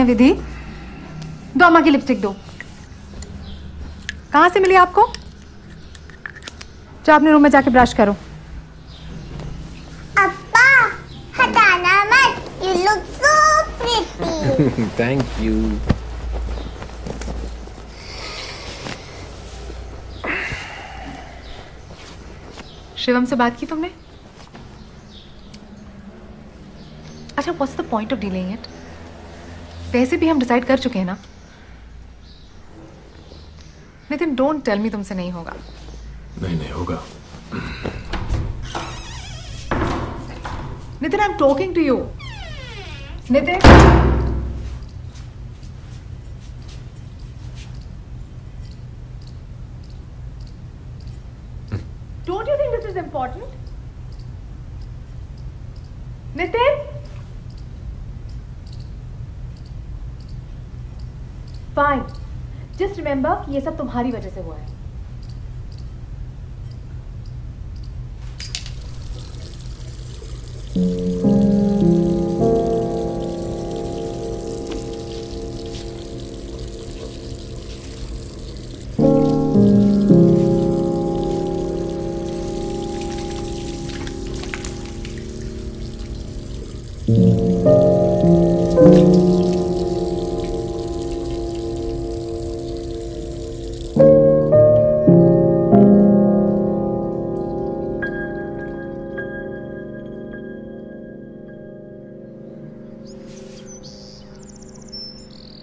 आपने विधि? दो अम्मा की लिपस्टिक दो। कहाँ से मिली आपको? जो अपने रूम में जाके ब्रश करो। अब्बा हटाना मत। You look so pretty thank you Shivam से बात की तुमने? अच्छा what's the point of dealing it वैसे भी हम डिसाइड कर चुके हैं ना। नितिन डोंट टेल मी तुमसे नहीं होगा। नहीं नहीं होगा। Nitin I am talking to you Nitin Don't you think this is important? Nitin? Fine. Just ये सब तुम्हारी वजह से हुआ है।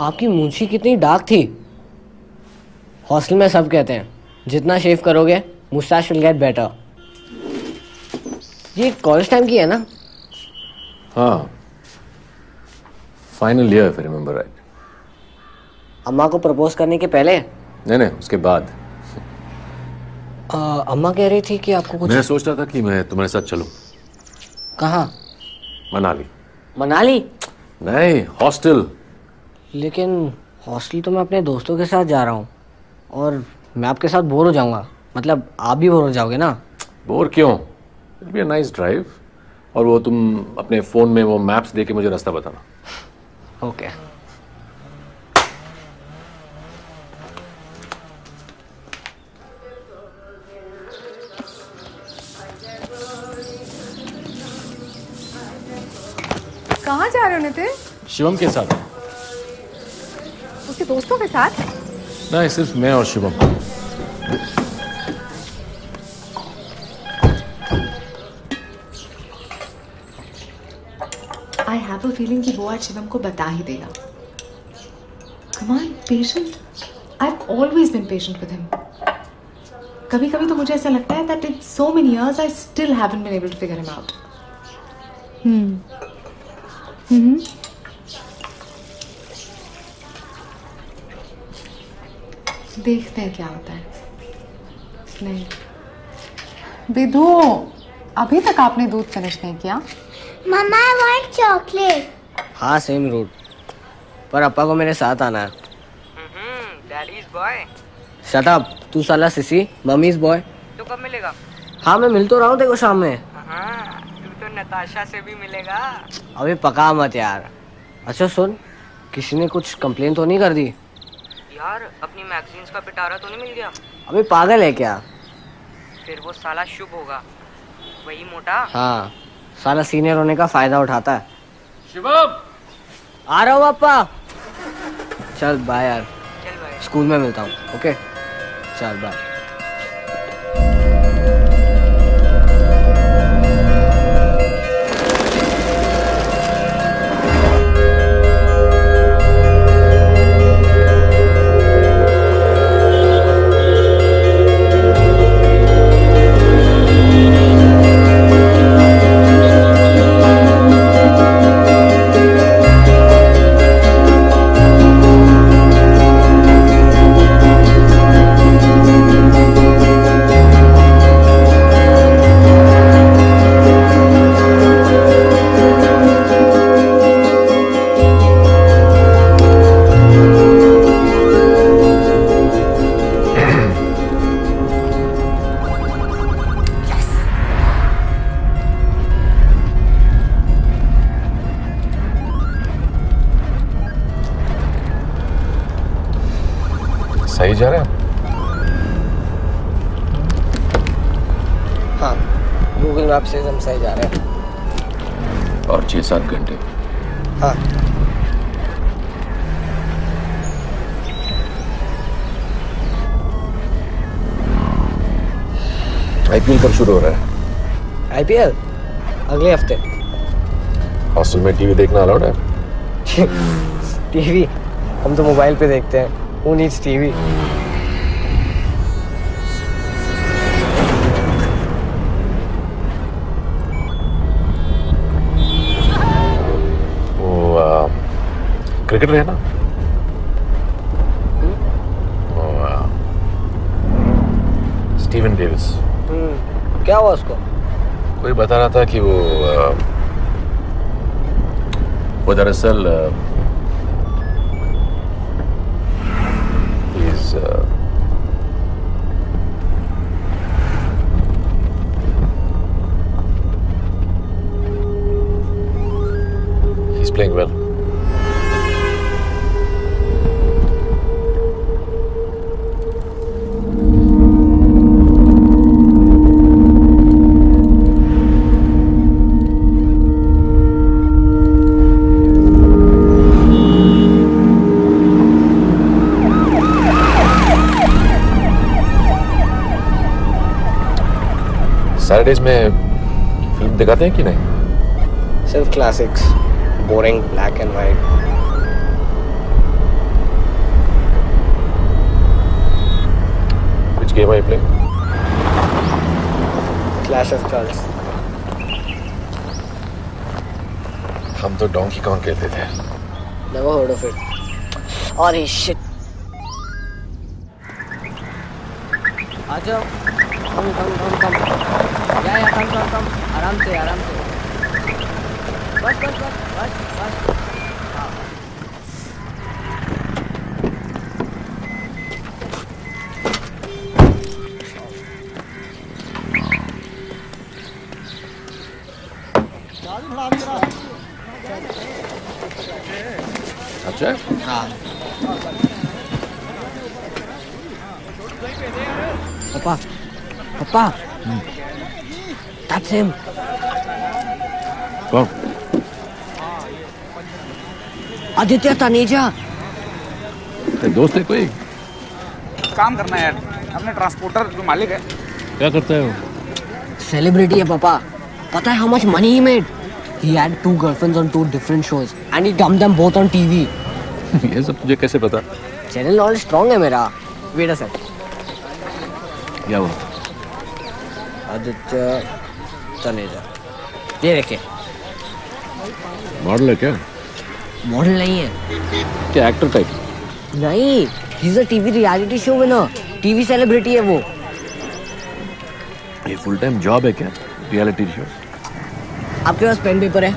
आपकी मूछी कितनी डार्क थी। हॉस्टल में सब कहते हैं जितना शेव करोगे मुस्ताश विल गेट बेटर ये कॉलेज टाइम की है ना? हाँ। Final year if remember right अम्मा को प्रपोज करने के पहले? नहीं नहीं उसके बाद। आ, अम्मा कह रही थी कि आपको कुछ मैं सोच रहा था कि मैं तुम्हारे साथ चलूँ। कहाँ? मनाली। मनाली? नहीं हॉस्टल। लेकिन हॉस्टल तो मैं अपने दोस्तों के साथ जा रहा हूँ। और मैं आपके साथ बोर हो जाऊँगा। मतलब आप भी बोर हो जाओगे ना? बोर क्यों? It be a nice drive और वो तुम अपने फ़ोन में वो मैप्स दे के मुझे रास्ता बताना। ओके कहाँ जा रहे हो नितिन? शिवम के साथ। उसके दोस्तों के साथ? नहीं सिर्फ़ मैं और Shubham. I have a feeling कि वो आज शिवम को बता ही देगा। Come on patient I have always been patient with him कभी कभी तो मुझे ऐसा लगता है that in so many years I still haven't been able to figure him out hmm. Hmm. देखते हैं क्या होता है। नहीं। विधु अभी तक आपने दूध फिनिश नहीं किया? मम्मा आई वांट चॉकलेट हाँ सेम रूट पर अप्पा को मेरे साथ आना है। डैडीज बॉय शट अप तू साला सिसी मम्मीज बॉय तो कब मिलेगा? हाँ मैं मिल तो रहा हूँ देखो शाम में। हाँ तू तो नताशा से भी मिलेगा। अभी पका मत यार। अच्छा सुन। किसी ने कुछ कंप्लेन तो नहीं कर दी? यार अपनी मैगजीन्स का पिटारा तो नहीं मिल गया? अबे पागल है क्या? फिर वो साला शुभ होगा। वही मोटा? हाँ साला सीनियर होने का फ़ायदा उठाता है। शिवम आ रहा हूँ पापा। चल बाय यार। चल बाय स्कूल में मिलता हूँ ओके चल बाय आईपीएल कब शुरू हो रहा है? आईपीएल? अगले हफ़्ते। हॉस्टल में टीवी देखना अलाउड है? टीवी? हम तो मोबाइल पे देखते हैं। Who needs TV? वो क्रिकेटर है ना? स्टीवन डेविस क्या हुआ उसको? कोई बता रहा था कि वो आ, वो दरअसल सैटरडेज में फ़िल्म दिखाते हैं कि नहीं? सिर्फ़ classics boring black and white Which game are you playing? Clash of Clans हम तो डोंकी कॉन्ग खेलते थे। नेवर हर्ड ऑफ़ इट अरे शिट आ जाओ कम कम कम कम या या कम कम कम आराम से आराम से बस बस बस बस बस हाँ। अच्छा हाँ पापा पापा That's him. कौन आदित्य तनेजा तेरे दोस्त है कोई काम करना है यार अपने ट्रांसपोर्टर जो मालिक है क्या करता है वो सेलिब्रिटी है पापा पता है how much money he made He had two girlfriends on two different shows and he dumped them both on TV. ये सब तुझे कैसे पता General knowledge strong है मेरा. Wait a sec. क्या हुआ आदित्य तनेजा. ये देखिए. मॉडल है क्या मॉडल नहीं है. क्या एक्टर टाइप नहीं. He's a TV reality show winner. TV celebrity है वो. ये फुल टाइम जॉब है क्या रियलिटी शो आपके पास पेन पेपर है?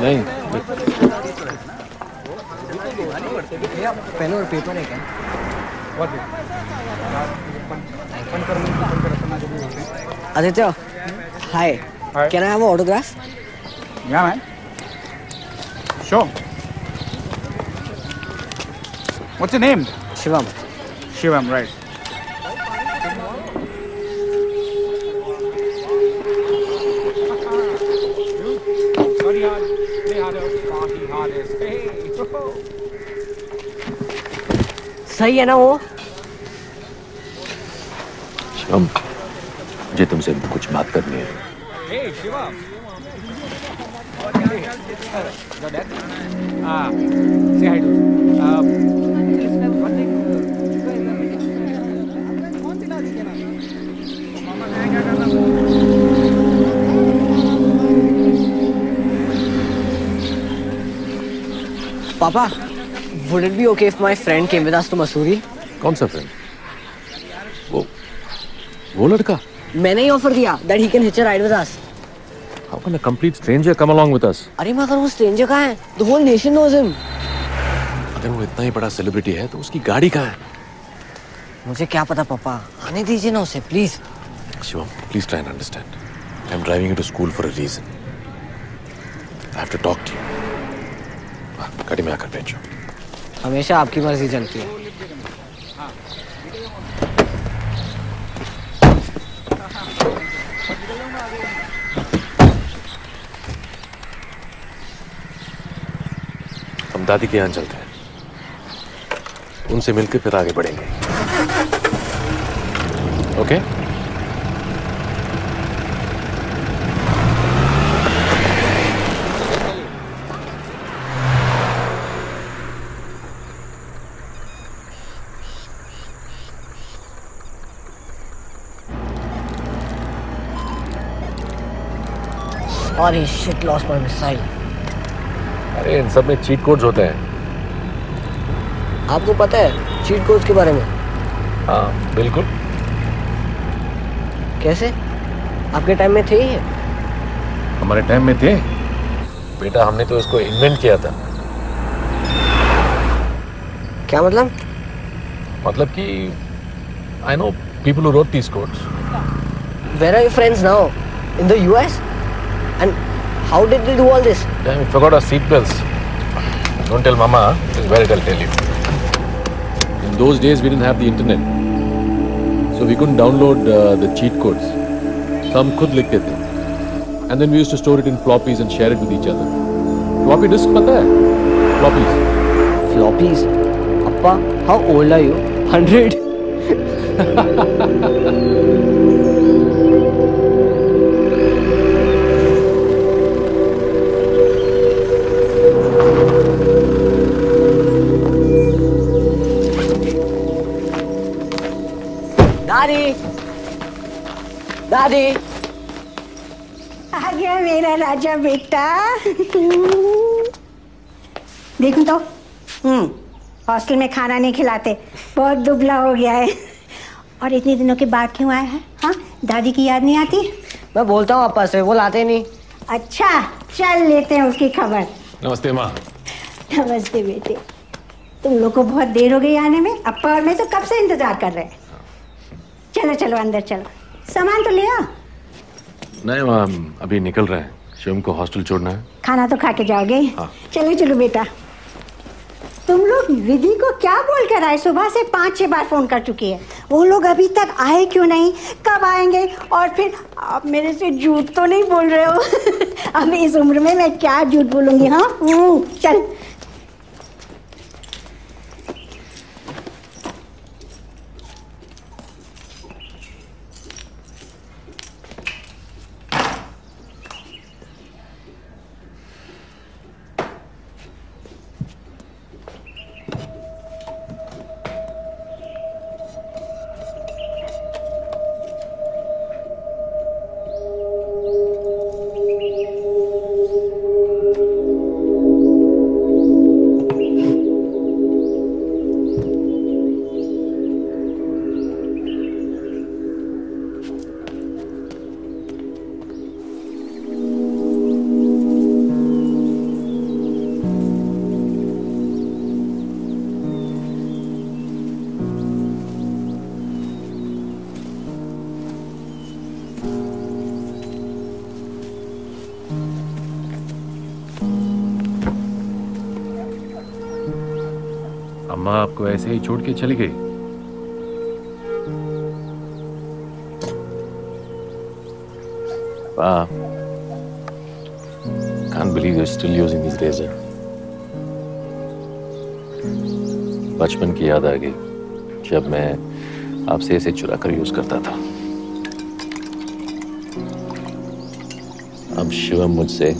नहीं पेन और पेपर है क्या? Aditya. Hi. Hi. Can I have an autograph? Yeah, man. Sure. What's your name? Shivam. Shivam, right. सही है ना वो? शिवम मुझे तुमसे कुछ बात करनी है। पापा would it be okay if my friend came with us Mussoorie कौन सा फ्रेंड वो वो लड़का? मैंने ही ऑफ़र दिया। That he can hitch a ride with us. How can a complete stranger come along with us? अरे मगर वो स्ट्रेंजर कहाँ है? The whole nation knows him. अगर वो इतना ही बड़ा सेलिब्रिटी है तो उसकी गाड़ी कहाँ है? मुझे क्या पता पापा? आने दीजिए ना उसे please Shivam please try and understand I am driving you to school for a reason I have to talk to you गाड़ी में आकर भेजो हमेशा आपकी मर्ज़ी चलती है। दादी के यहाँ चलते हैं। उनसे मिलकर फिर आगे बढ़ेंगे। ओके और ये शिट लॉस माय मिसाइल अरे इन सब में चीट कोड्स होते हैं। आपको पता है चीट कोड्स के बारे में? हाँ बिल्कुल। कैसे? आपके टाइम में थे ही ये? हमारे टाइम में थे। बेटा हमने तो इसको इन्वेंट किया था। क्या मतलब? मतलब कि I know people who wrote these codes where are you friends now in the US How did we do all this? We forgot our seatbelts. Don't tell Mama, It's very where I'll tell you. In those days, we didn't have the internet. So we couldn't download uh, the cheat codes. Some could lick it. And then we used to store it in floppies and share it with each other. Floppy disk, pata hai? Floppies. Floppies? Appa, how old are you? 100? दादी आ गया मेरा राजा बेटा। देखूँ तो। हम्म। Hostel में खाना नहीं खिलाते। बहुत दुबला हो गया है। और इतने दिनों के बाद क्यों आया है? हाँ दादी की याद नहीं आती? मैं बोलता हूँ आपा से वो लाते नहीं। अच्छा चल लेते हैं उसकी खबर। नमस्ते माँ। नमस्ते बेटे। तुम लोग को बहुत देर हो गई आने में। अप्पा और मैं तो कब से इंतज़ार कर रहे हैं? चलो चलो अंदर चलो। सामान तो ले आओ नहीं माँ हम अभी निकल रहे हैं। शिवम को हॉस्टल छोड़ना है। खाना तो खा के जाओगे। हाँ। चलो चलो बेटा। तुम लोग विधि को क्या बोल कर आए? सुबह से पाँच छह बार फ़ोन कर चुकी है। वो लोग अभी तक आए क्यों नहीं? कब आएँगे? और फिर आप मेरे से झूठ तो नहीं बोल रहे हो? अब इस उम्र में मैं क्या झूठ बोलूँगी हाँ? चल। ऐसे ही छोड़ के चली गई Wow. Can't believe you're still using this razor. बचपन की याद आ गई, जब मैं आपसे इसे चुरा कर यूज़ करता था अब शिवम मुझसे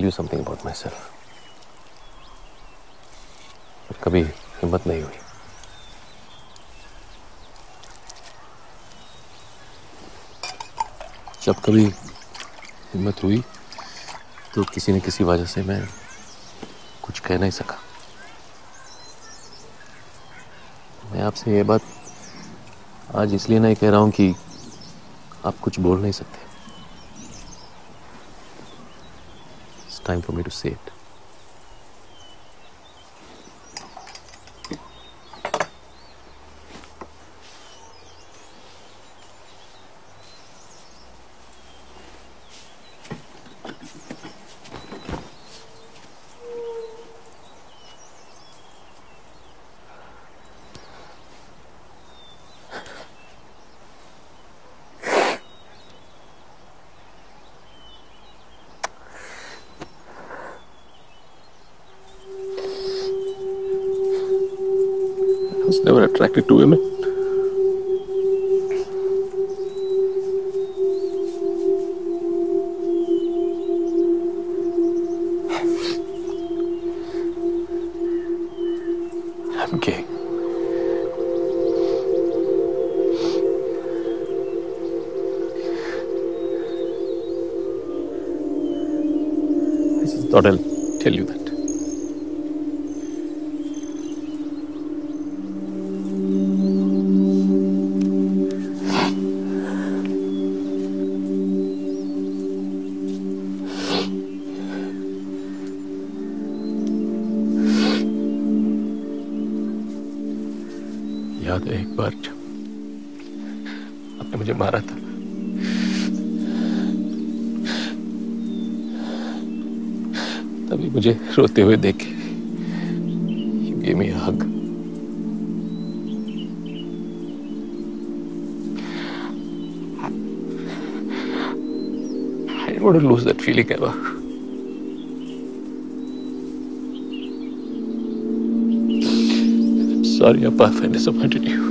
tell you something about myself. पर कभी हिम्मत नहीं हुई। जब कभी हिम्मत हुई तो किसी न किसी वजह से मैं कुछ कह नहीं सका। मैं आपसे ये बात आज इसलिए नहीं कह रहा हूँ कि आप कुछ बोल नहीं सकते। voltar em Palmeiro isso. Was never attracted to women. I'm gay. I just thought I'll tell you that. रोते हुए देखे। Give me hug I want lose that feeling ever sorry अपा आई डिसअपॉइंटेड यू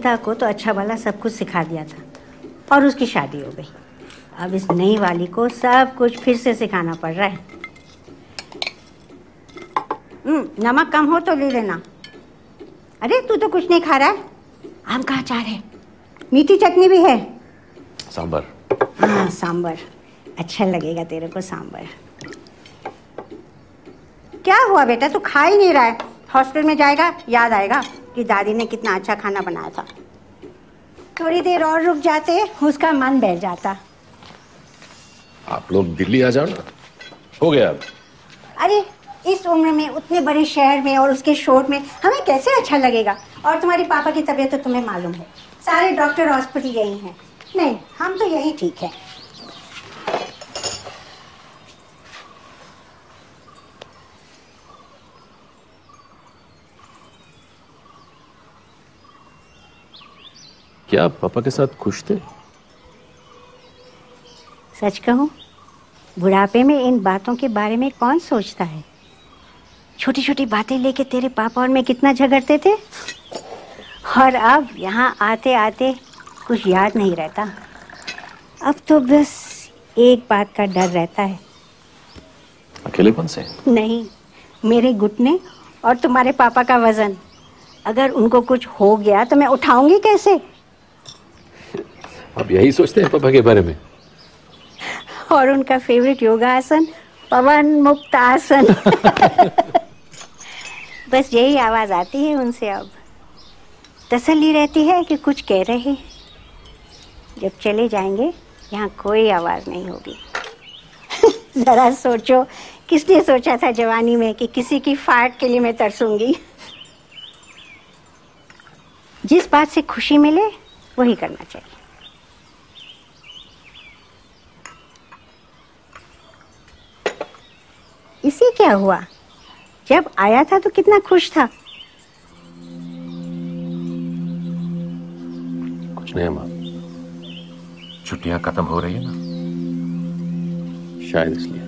सुनीता को तो अच्छा भला सब कुछ सिखा दिया था। और उसकी शादी हो गई। अब इस नई वाली को सब कुछ फिर से सिखाना पड़ रहा है। हम्म, नमक कम हो तो ले लेना। अरे तू तो कुछ नहीं खा रहा है। आम का अचार है? मीठी चटनी भी है। सांबर हाँ सांबर अच्छा लगेगा तेरे को सांबर क्या हुआ बेटा? तू खा ही नहीं रहा है। हॉस्टल में जाएगा याद आएगा। कि दादी ने कितना अच्छा खाना बनाया था। थोड़ी देर और रुक जाते उसका मन बैठ जाता। आप लोग दिल्ली आ जाओ ना। हो गया अब। अरे इस उम्र में उतने बड़े शहर में और उसके शोर में हमें कैसे अच्छा लगेगा? और तुम्हारे पापा की तबीयत तो तुम्हें मालूम है। सारे डॉक्टर हॉस्पिटल यही हैं। नहीं हम तो यही ठीक है। क्या आप पापा के साथ खुश थे? सच कहूँ बुढ़ापे में इन बातों के बारे में कौन सोचता है? छोटी छोटी बातें लेके तेरे पापा और मैं कितना झगड़ते थे? और अब यहाँ आते आते कुछ याद नहीं रहता। अब तो बस एक बात का डर रहता है। अकेलेपन से? नहीं मेरे घुटने और तुम्हारे पापा का वज़न। अगर उनको कुछ हो गया तो मैं उठाऊँगी कैसे? आप यही सोचते हैं पापा के बारे में? और उनका फेवरेट योगा आसन पवन मुक्त आसन बस यही आवाज़ आती है उनसे अब। तसल्ली रहती है कि कुछ कह रहे जब चले जाएँगे यहाँ कोई आवाज़ नहीं होगी। जरा सोचो किसने सोचा था जवानी में कि किसी की फाट के लिए मैं तरसूँगी? जिस बात से खुशी मिले वही करना चाहिए। इसे क्या हुआ? जब आया था तो कितना खुश था। कुछ नहीं माँ। छुट्टियाँ खत्म हो रही है ना? शायद इसलिए।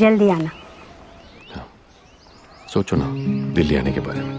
जल्दी आना। सोचो ना दिल्ली आने के बारे में।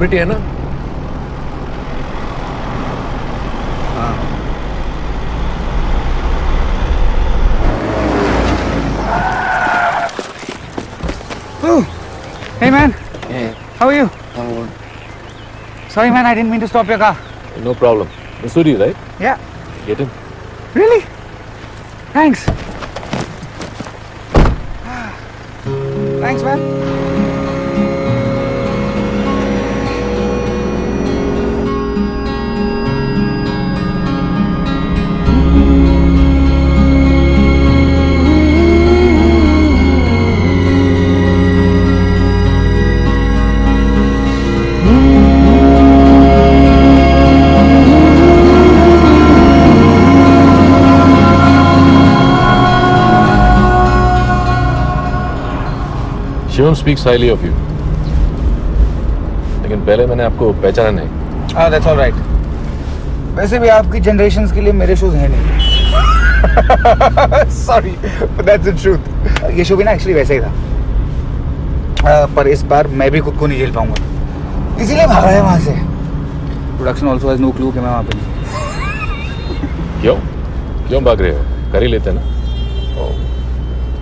सेलिब्रिटी है ना Hey man, Hey, how are you? I'm good. Sorry man, I didn't mean to stop your car. No problem Mussoorie right Yeah, get in really? Thanks. Thanks man Shivam speaks highly of you लेकिन पहले मैंने आपको पहचाना नहीं। हाँ that's all right वैसे भी आपकी जनरेशन के लिए मेरे शोज़ हैं नहीं। सॉरी दैट्स द ट्रूथ ये शो भी ना एक्चुअली वैसे ही था। Uh, पर इस बार मैं भी खुद को नहीं झेल पाऊँगा। इसीलिए भागा है वहाँ से। Production also has no clue कि मैं वहाँ पे क्यों? क्यों भाग रहे हो? कर ही लेते ना।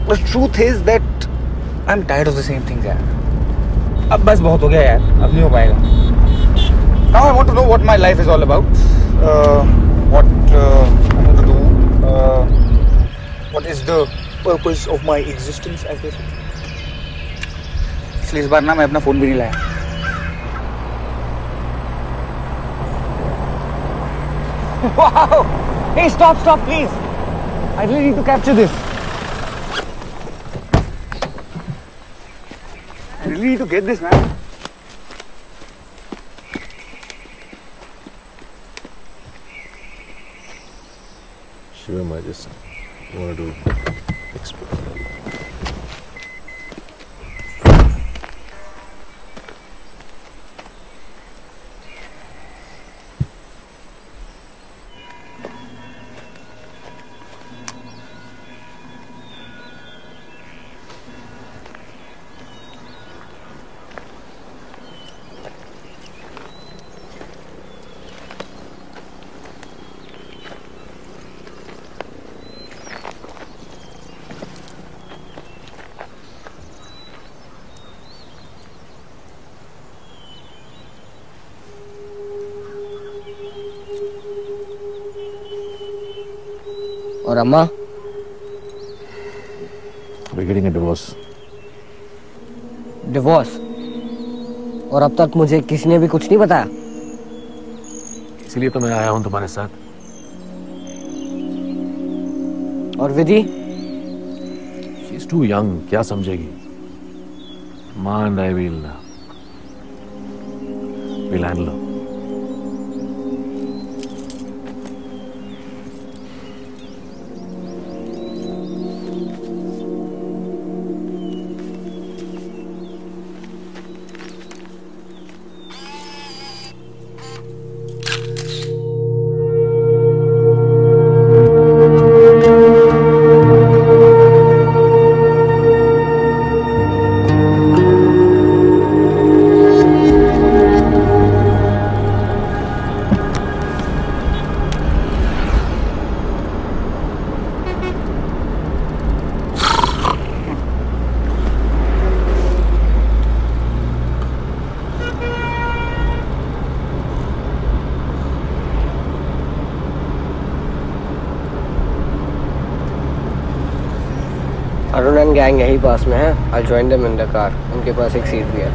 The truth is that I'm tired of the same things यार अब बस बहुत हो गया यार अब नहीं हो पाएगा Now I want to know what my life is all about uh, what uh, I want to do uh, what is the purpose of my existence as they say इसलिए इस बार ना मैं अपना फ़ोन भी नहीं लाया Wow! Hey, stop, stop, please. I really need to capture this. to get this, man. Shiva might just want to do और अम्मा? We getting a divorce divorce और अब तक मुझे किसी ने भी कुछ नहीं बताया? इसलिए तो मैं आया हूँ तुम्हारे साथ। और Vidhi? She is too young क्या समझेगी? माँ and I will will Arun यही पास में है? I join them in the car उनके पास एक सीट भी है।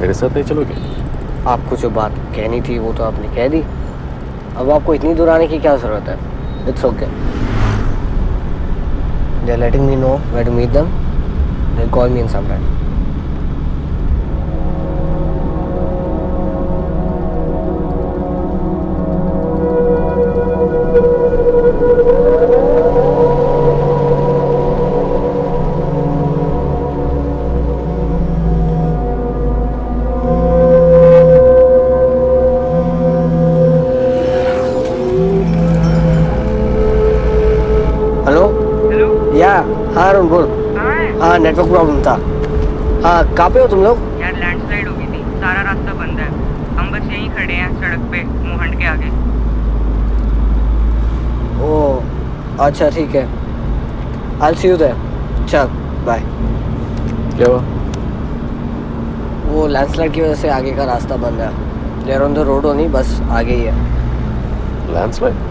मेरे साथ नहीं चलोगे? आपको जो बात कहनी थी वो तो आपने कह दी। अब आपको इतनी दूर आने की क्या ज़रूरत है? It's okay they are letting me know where to meet them they call me in some time कहाँ पे हो तुम लोग? यार लैंडस्लाइड हो गई थी। सारा रास्ता बंद है। हम बस यहीं खड़े हैं सड़क पे मोहंड के आगे। ओ अच्छा ठीक है। आई सी यू देयर चल बाय क्या हुआ? वो लैंडस्लाइड की वजह से आगे का रास्ता बंद है। देर ऑन द रोड हो नहीं बस आगे ही है। लैंडस्लाइड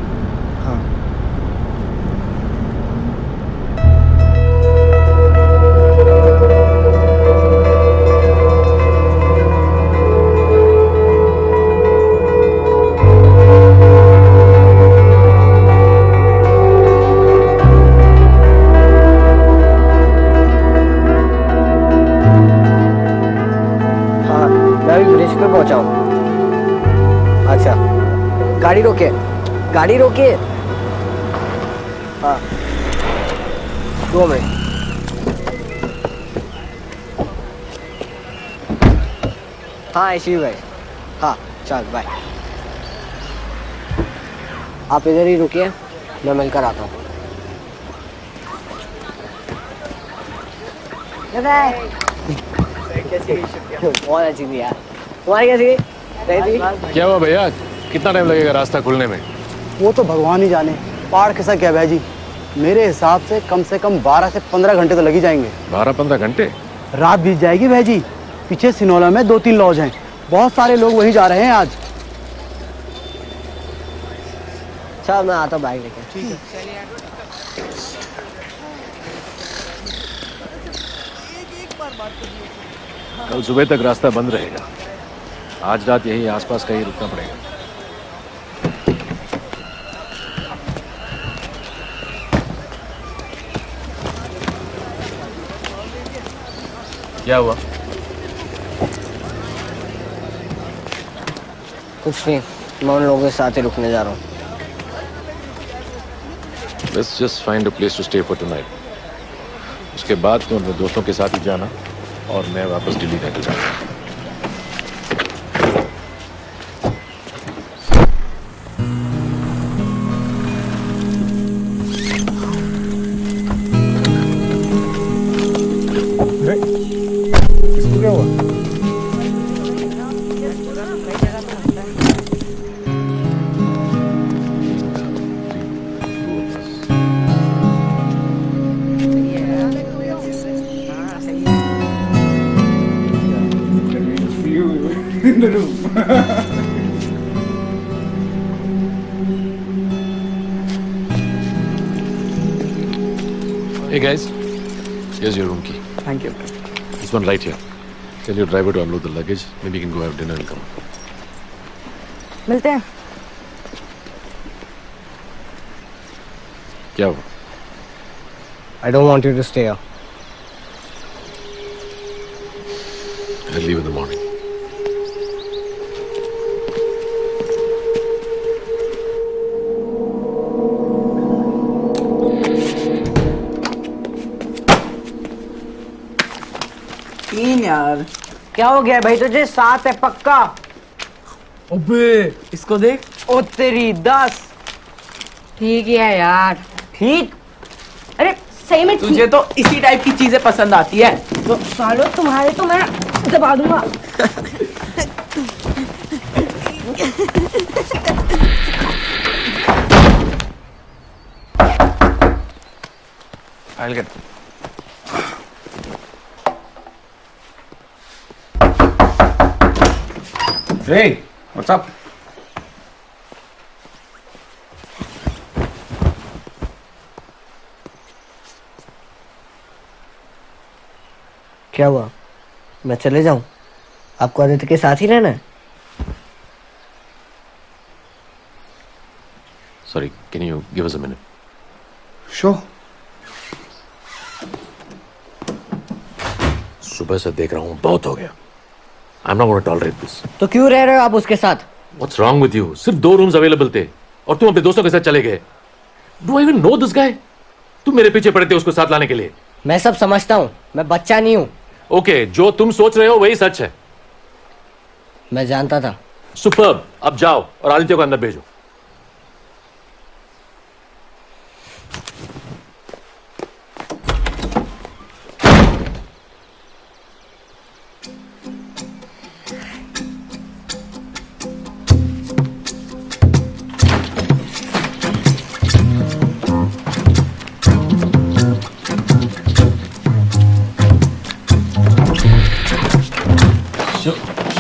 गाड़ी रोके। हाँ। दो मिनट हाँ ऐसी भाई। हाँ चल बाय आप इधर ही रुकिए मैं मिलकर आता हूँ। बहुत अच्छी थी यार। तुम्हारी कैसी थी? क्या हुआ भैया? कितना टाइम लगेगा रास्ता खुलने में? वो तो भगवान ही जाने। पहाड़ कैसा क्या भाई जी? मेरे हिसाब से कम से कम 12 से 15 घंटे तो लगी जाएँगे। बारह पंद्रह घंटे? रात बीत जाएगी भाई जी। पीछे सिनोला में दो तीन लॉज हैं। बहुत सारे लोग वहीं जा रहे हैं आज। चल मैं आता बाइक लेके। ठीक है। कल सुबह तक रास्ता बंद रहेगा। आज रात यही आसपास कहीं रुकना पड़ेगा। क्या हुआ? कुछ नहीं मैं उन लोगों के साथ ही रुकने जा रहा हूँ। Let's just find a place to stay for tonight. उसके बाद तो उनके दोस्तों के साथ ही जाना और मैं वापस दिल्ली निकल जाऊँगा। Hey guys, here's your room key. Thank you This one right here. Tell your driver to unload the luggage. Maybe you can go have dinner and come. मिलते हैं क्या हुआ I don't want you to stay here. I'll leave in the morning. क्या हो गया भाई? तुझे सात है पक्का? अबे इसको देख। ओ तेरी दस। ठीक है यार। ठीक? अरे सही में तुझे तो इसी टाइप की चीज़ें पसंद आती है। तो सालो तुम्हारे तो मैं दबा दूँगा। I'll get Hey, what's up? क्या हुआ? मैं चले जाऊँ? आपको आदित्य के साथ ही रहना है? Sorry can you give us a minute? Show सुबह से देख रहा हूँ बहुत हो गया। I am not gonna tolerate this तो क्यों रह रहे हो आप उसके साथ? व्हाट्स रॉन्ग विद यू सिर्फ़ दो रूम्स अवेलेबल थे और तुम अपने दोस्तों के साथ चले गए। Do I even know this guy तुम मेरे पीछे पड़े थे उसको साथ लाने के लिए। मैं सब समझता हूँ मैं बच्चा नहीं हूँ। ओके जो तुम सोच रहे हो वही सच है। मैं जानता था। सुपर अब जाओ और आदित्य को अंदर भेजो।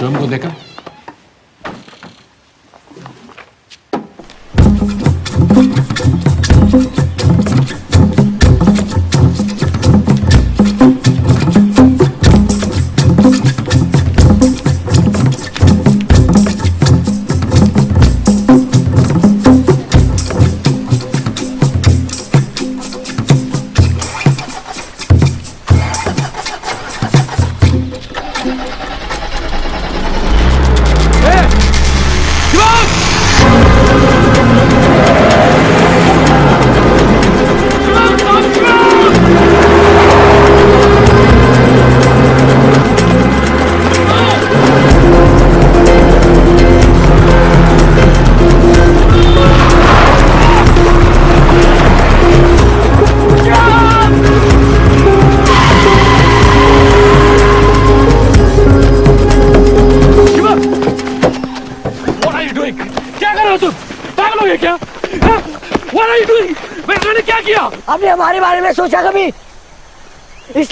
शिवम को देखा?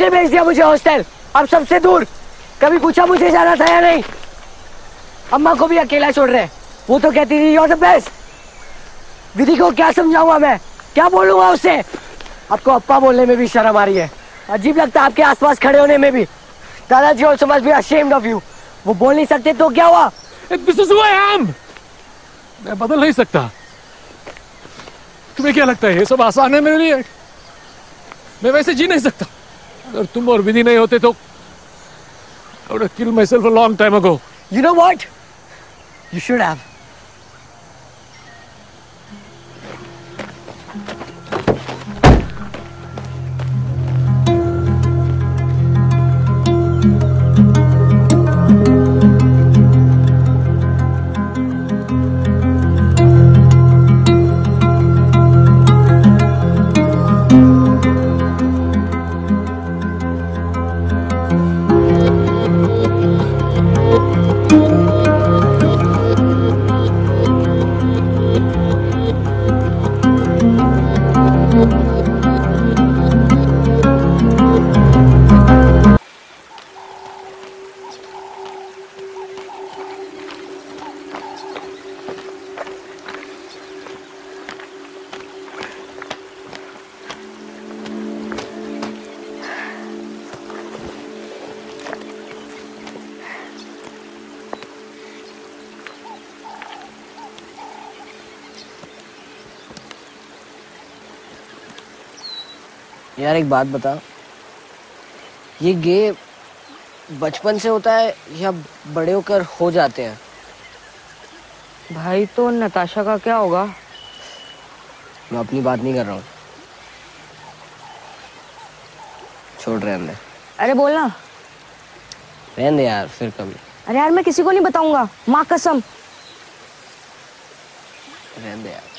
भेज दिया मुझे हॉस्टल अब सबसे दूर। कभी पूछा मुझे जाना था या नहीं? अम्मा को भी अकेला छोड़ रहे वो तो कहती थी यूर द बेस्ट दीदी को क्या समझाऊँगा मैं? क्या बोलूँगा उससे आपको अप्पा बोलने में भी शर्म आ रही है। अजीब लगता है आपके आसपास खड़े होने में भी। दादाजी also must be ashamed of you वो बोल नहीं सकते तो क्या हुआ? दिस इज़ आई एम मैं बदल नहीं सकता। तुम्हें क्या लगता है, ये सब आसान है मेरे लिए? मैं वैसे जी नहीं सकता। अगर तुम और विधि नहीं होते तो I would have killed myself a long time ago. You know what? You should have. यार एक बात बता ये गे बचपन से होता है या बड़े होकर हो जाते हैं? भाई तो नताशा का क्या होगा? मैं अपनी बात नहीं कर रहा हूँ। छोड़ रहे हमने। अरे बोलना रहने दे यार फिर कभी। अरे यार मैं किसी को नहीं बताऊँगा। माँ कसम। रहने दे यार।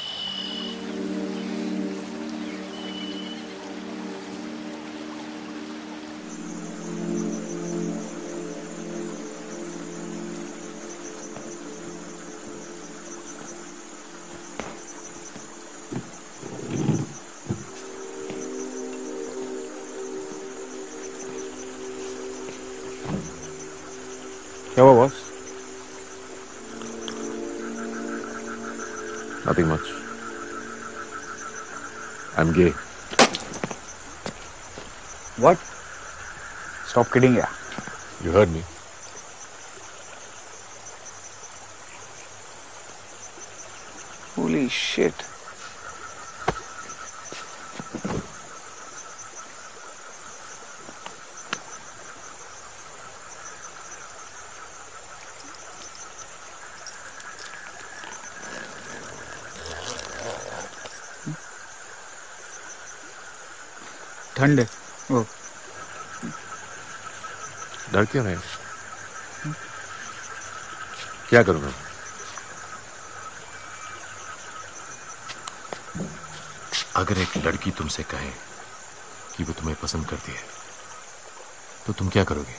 Stop kidding, yeah. You heard me. Holy shit ठंड है ओ डर क्यों रहे क्या करूँ मैं? अगर एक लड़की तुमसे कहे कि वो तुम्हें पसंद करती है तो तुम क्या करोगे?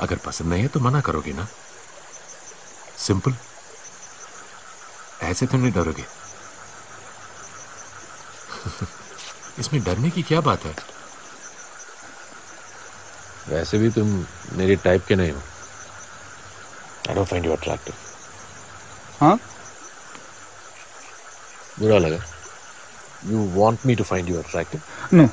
अगर पसंद नहीं है तो मना करोगे ना? सिंपल ऐसे तुम नहीं डरोगे? इसमें डरने की क्या बात है? वैसे भी तुम मेरे टाइप के नहीं हो I don't find you attractive हाँ बुरा लगा you want me to find you attractive no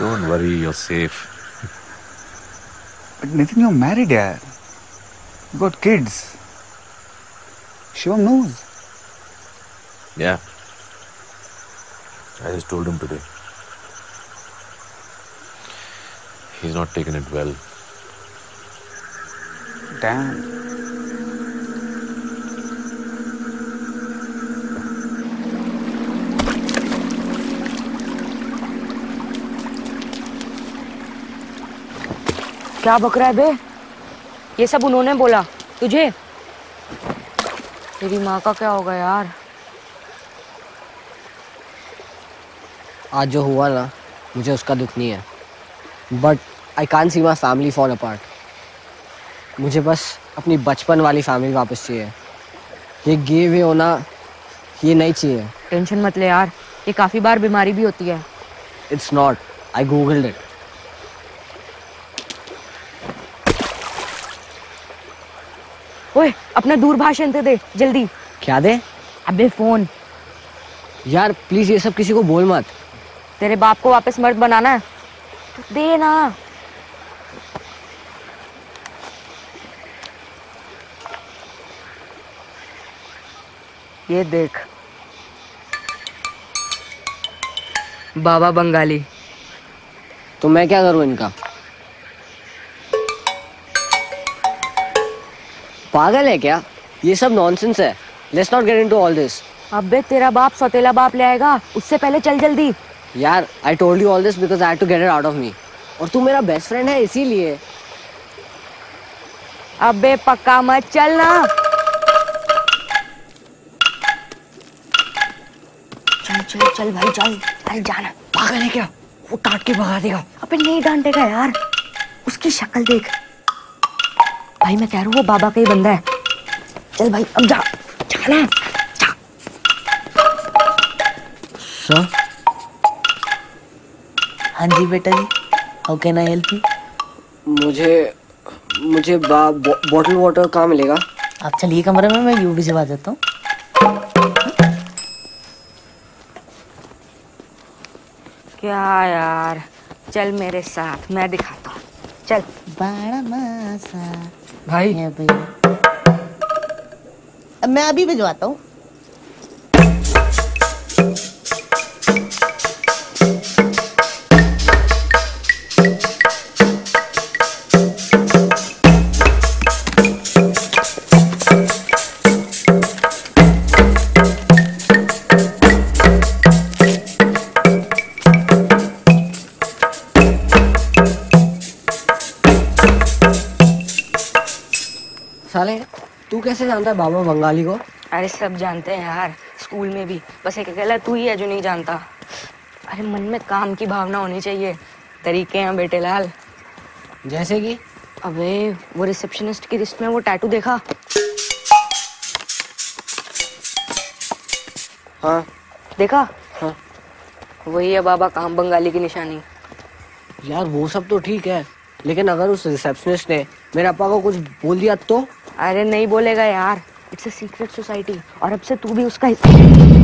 don't worry you are safe But Nitin, you're married, yaar. You got kids. Shivam knows. Yeah. I just told him today. He's not taken it well. Damn. क्या बक रहा है बे ये सब उन्होंने बोला तुझे तेरी माँ का क्या होगा यार आज जो हुआ ना मुझे उसका दुख नहीं है। But I can't see my family fall apart मुझे बस अपनी बचपन वाली फैमिली वापस चाहिए। ये गे वे होना ये नहीं चाहिए। टेंशन मत ले यार। ये काफ़ी बार बीमारी भी होती है। It's not I googled it ओए अपना दूरभाषण दे दे जल्दी। क्या दे? अबे फ़ोन। यार प्लीज़ ये सब किसी को बोल मत। तेरे बाप को वापस मर्द बनाना है? तो दे ना। ये देख। बाबा बंगाली। तो मैं क्या करूँ इनका? पागल है क्या? ये सब नॉनसेंस है। Let's not get into all this अबे तेरा बाप सौतेला बाप ले आएगा। उससे पहले चल जल्दी। यार I told you all this because I to get it out of me और तू मेरा बेस्ट फ्रेंड है इसीलिए। अबे पक्का मत चल ना चल चल चल भाई चल। अरे जाना। पागल है क्या? वो टाट के भगा देगा। अबे नहीं डांटेगा यार। उसकी शक्ल देख। भाई मैं कह रहा हूँ वो बाबा का ही बंदा है। चल भाई अब जा। जाना। जा। सर? हाँ जी बेटा जी। How can I help you मुझे मुझे बॉटल वाटर कहाँ मिलेगा? आप चलिए कमरे में मैं यू भी भिजवा देता हूँ। क्या यार? चल मेरे साथ मैं दिखाता हूँ। चल। बड़ा मज़ा भाई। मैं अभी भिजवाता हूँ। जानता है बाबा बंगाली को? अरे सब जानते हैं यार स्कूल में भी। बस एक अकेला तू ही है जो नहीं जानता। अरे मन में काम की भावना होनी चाहिए। तरीके हैं बेटे लाल। जैसे कि? अबे वो रिसेप्शनिस्ट की लिस्ट में वो टैटू देखा। हाँ। देखा? हाँ। वही है बाबा काम बंगाली की निशानी। यार वो सब तो ठीक है। लेकिन अगर उस रिसेप्शनिस्ट ने मेरे पापा को कुछ बोल दिया तो? अरे नहीं बोलेगा यार। इट्स अ सीक्रेट सोसाइटी और अब से तू भी उसका हिस्सा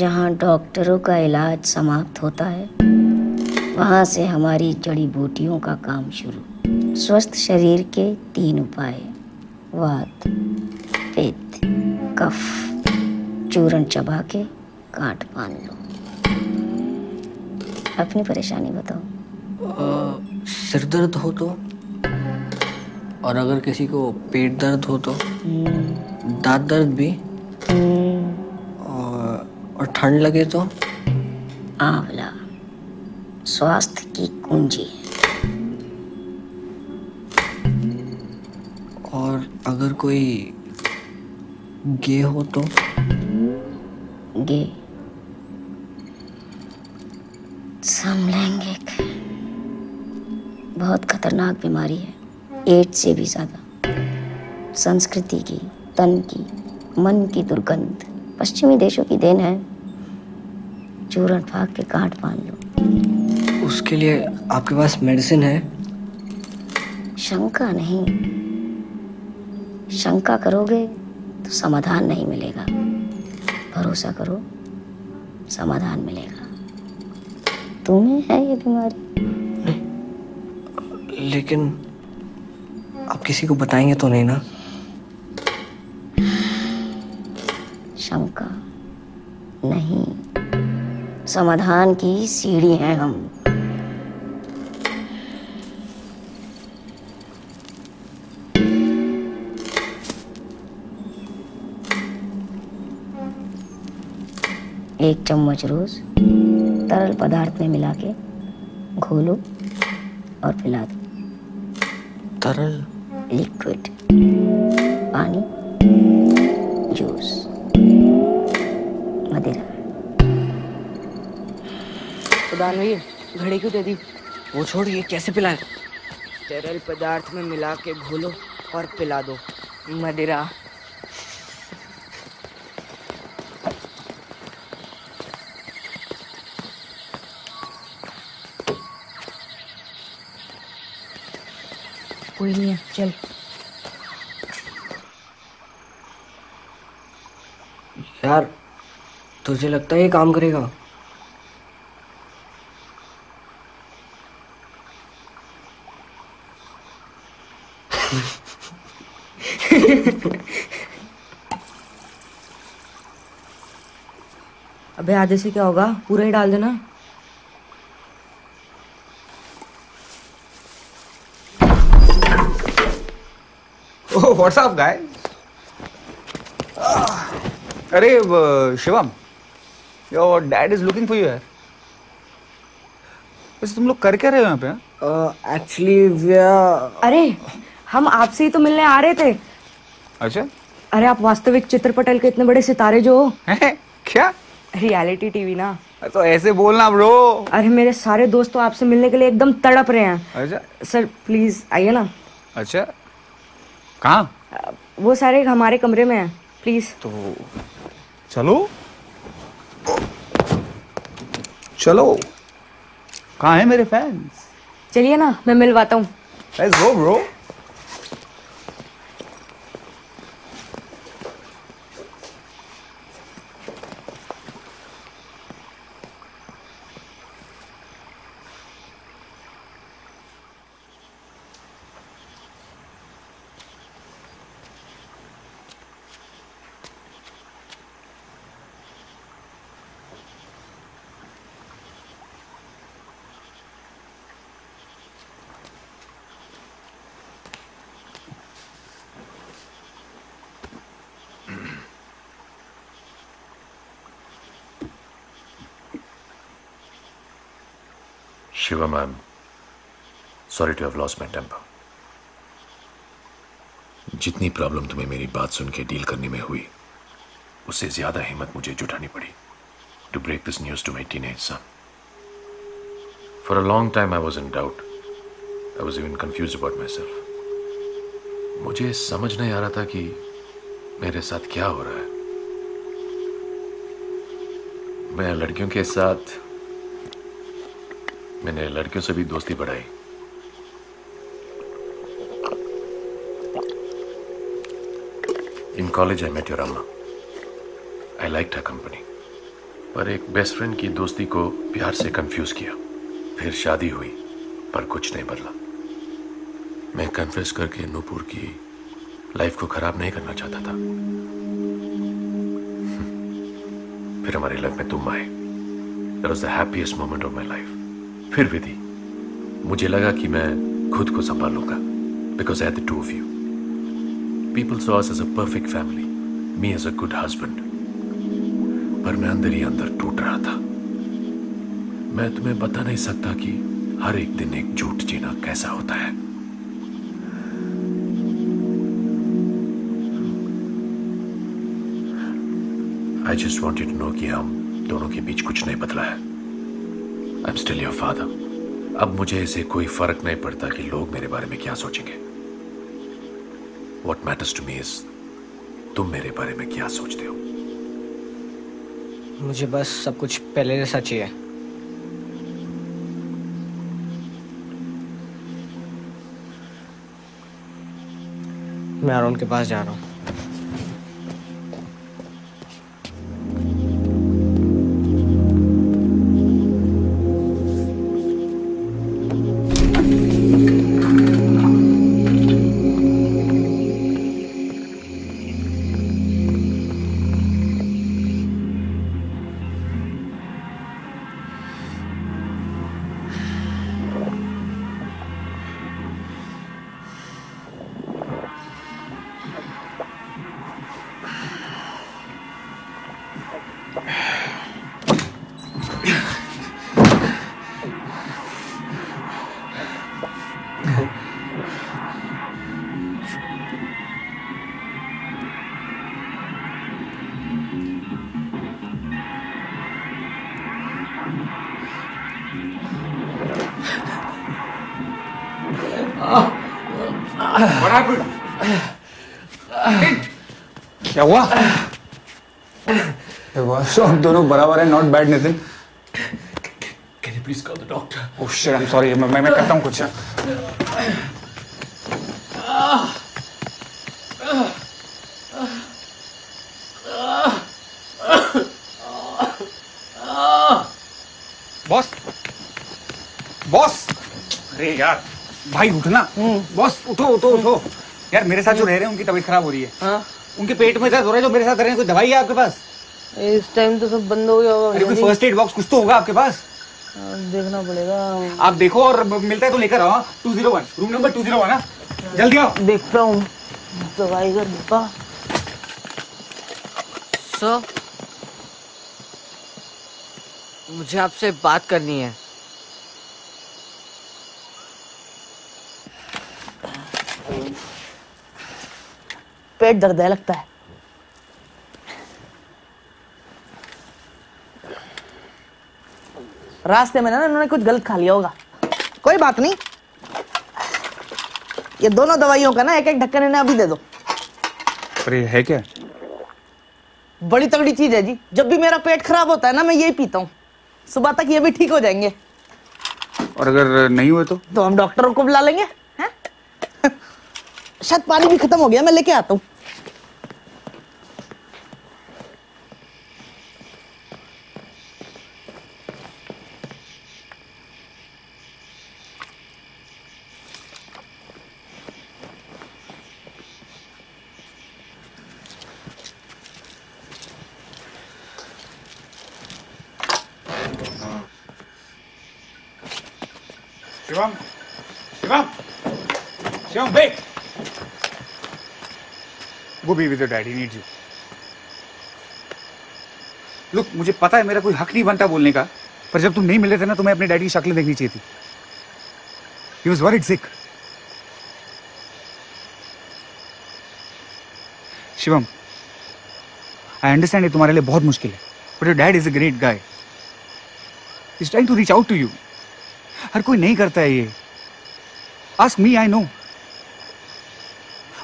जहाँ डॉक्टरों का इलाज समाप्त होता है वहाँ से हमारी जड़ी बूटियों का काम शुरू। स्वस्थ शरीर के तीन उपाय वात पेत कफ चूरण चबा के काट बाँध लो। अपनी परेशानी बताओ। सिर दर्द हो तो और अगर किसी को पेट दर्द हो तो? दांत दर्द भी? और ठंड लगे तो? आंवला स्वास्थ्य की कुंजी। है और अगर कोई गे हो तो? गे? समलैंगिक बहुत खतरनाक बीमारी है। एड्स से भी ज़्यादा। संस्कृति की तन की मन की दुर्गंध। पश्चिमी देशों की देन है। चूरन फाक के कांट बाँध लो। उसके लिए आपके पास मेडिसिन है? शंका नहीं। शंका करोगे तो समाधान नहीं मिलेगा। भरोसा करो समाधान मिलेगा। तुम्हें है ये बीमारी? लेकिन आप किसी को बताएँगे तो नहीं ना? समाधान की सीढ़ी हैं हम। एक चम्मच रोज तरल पदार्थ में मिला के घोलो और पिला दो। तरल? लिक्विड पानी जूस मदिरा। प्रधान घड़ी क्यों दे दी? वो छोड़िए कैसे पिलाए? तरल पदार्थ में मिला के घोलो और पिला दो। मदिरा। कोई नहीं है चल। यार तुझे लगता है ये काम करेगा? अबे आधे से क्या होगा? पूरा ही डाल देना। Oh, up. Ah, अरे Shivam your dad is looking for you यार। वैसे तुम लोग कर क्या रहे हो यहाँ पे? एक्चुअली वी अरे हम आपसे ही तो मिलने आ रहे थे। अच्छा। अरे आप वास्तविक चित्र पटेल के इतने बड़े सितारे जो हो। क्या? रियलिटी टीवी ना। तो ऐसे बोलना ब्रो अरे मेरे सारे दोस्त तो आपसे मिलने के लिए एकदम तड़प रहे हैं। अच्छा। सर प्लीज़ आइए ना। अच्छा। कहाँ? वो सारे हमारे कमरे में हैं। प्लीज़ तो चलो। चलो। कहाँ है मेरे फैंस चलिए ना मैं मिलवाता हूँ। Let's go bro Shivam, I'm sorry to have lost my temper. जितनी प्रॉब्लम तुम्हें मेरी बात सुन के डील करने में हुई उससे ज़्यादा हिम्मत मुझे जुटानी पड़ी to break this news to my teenage son for a long time I was in doubt I was even confuse about myself मुझे समझ नहीं आ रहा था कि मेरे साथ क्या हो रहा है। मैं लड़कियों के साथ मैंने लड़कियों से भी दोस्ती बढ़ाई। In college I met your अम्मा आई लाइक हर कंपनी पर एक बेस्ट फ्रेंड की दोस्ती को प्यार से कंफ्यूज किया। फिर शादी हुई, पर कुछ नहीं बदला। मैं कन्फेस करके नूपुर की लाइफ को खराब नहीं करना चाहता था। फिर हमारी लाइफ में तुम आए। That was the happiest moment of my life फिर विधि। मुझे लगा कि मैं खुद को संभालूँगा because I two of you people saw as a perfect family me as a good husband पर मैं अंदर ही अंदर टूट रहा था। मैं तुम्हें बता नहीं सकता कि हर एक दिन एक झूठ जीना कैसा होता है। I just want to know कि हम दोनों के बीच कुछ नहीं बदला है। I am still your father अब मुझे इसे कोई फ़र्क नहीं पड़ता कि लोग मेरे बारे में क्या सोचेंगे। What matters to me is तुम मेरे बारे में क्या सोचते हो? मुझे बस सब कुछ पहले जैसा चाहिए। मैं अरुण के पास जा रहा हूँ। हुआ? सो हम दोनों बराबर है not bad Nitin Can you please call the doctor? Oh shit I am sorry मैं मैं करता हूँ कुछ। बॉस बॉस अरे यार भाई उठना। बॉस उठो उठो उठो। यार मेरे साथ जो रह रहे हैं उनकी तबीयत खराब हो रही है। हाँ। उनके पेट में दर्द हो रहा है जो मेरे साथ रहे हैं कोई दवाई है आपके पास? इस टाइम तो सब बंद हो गया होगा अरे कोई फ़र्स्ट एड बॉक्स कुछ तो होगा आपके पास? हाँ, देखना पड़ेगा। आप देखो और मिलता है तो लेकर आओ two zero one room number two zero one जल्दी आओ। देखता हूँ। दवाई का डिब्बा। सर मुझे आपसे बात करनी है। पेट दर्द है लगता है। रास्ते में ना इन्होंने कुछ गलत खा लिया होगा। कोई बात नहीं। ये दोनों दवाइयों का ना एक एक ढक्कन इन्हें अभी दे दो। अरे है क्या? बड़ी तगड़ी चीज़ है जी। जब भी मेरा पेट खराब होता है ना मैं यही पीता हूँ। सुबह तक ये भी ठीक हो जाएँगे। और अगर नहीं हुए तो? तो हम डॉक्टरों को बुला लेंगे हैं? शायद पानी भी खत्म हो गया मैं लेके आता हूँ। Go be with daddy need you look मुझे पता है मेरा कोई हक नहीं बनता बोलने का, पर जब तुम नहीं मिले थे ना, तुम्हें अपने डैडी की शक्ल देखनी चाहिए थी। He was worried sick Shivam I understand ये तुम्हारे लिए बहुत मुश्किल है but your dad is a great guy is trying to reach out to you हर कोई नहीं करता है ये। आस्क मी आई नो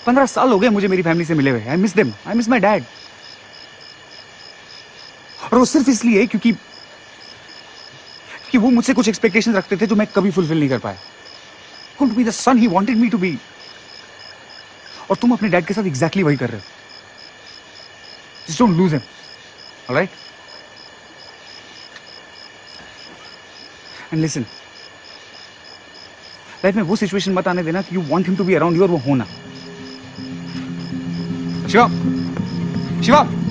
पंद्रह साल हो गए मुझे मेरी फैमिली से मिले हुए। I miss them I miss my dad और वो सिर्फ़ इसलिए क्योंकि, कि वो मुझसे कुछ एक्सपेक्टेशन रखते थे जो मैं कभी फुलफिल नहीं कर पाया। To be the son he wanted me to be और तुम अपने डैड के साथ एग्जैक्टली वही कर रहे हो। Don't lose him. All right? And listen. Life में वो सिचुएशन मत आने देना कि you want him to be around you और वो होना शिवा शिवा ठीक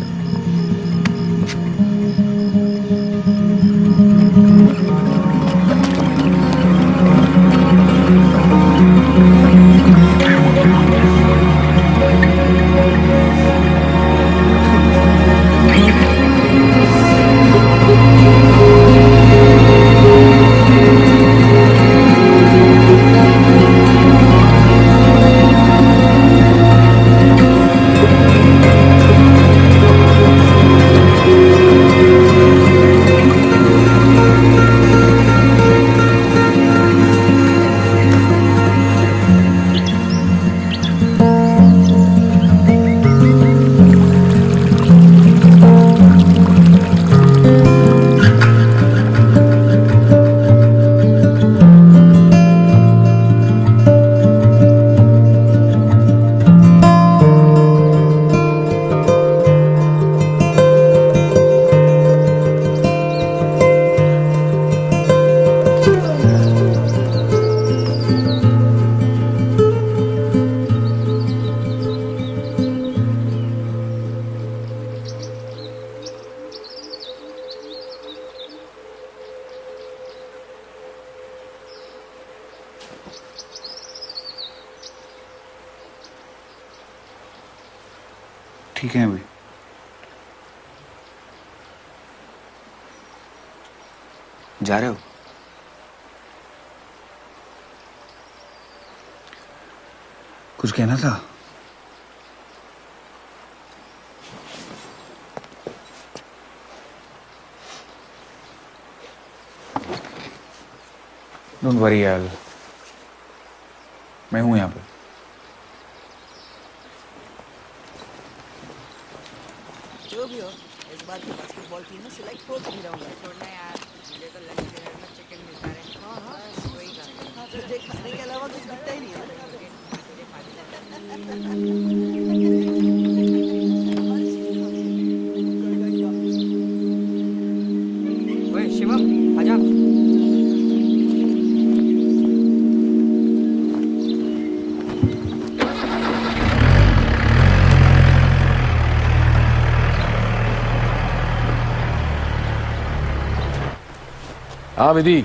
हाँ विधि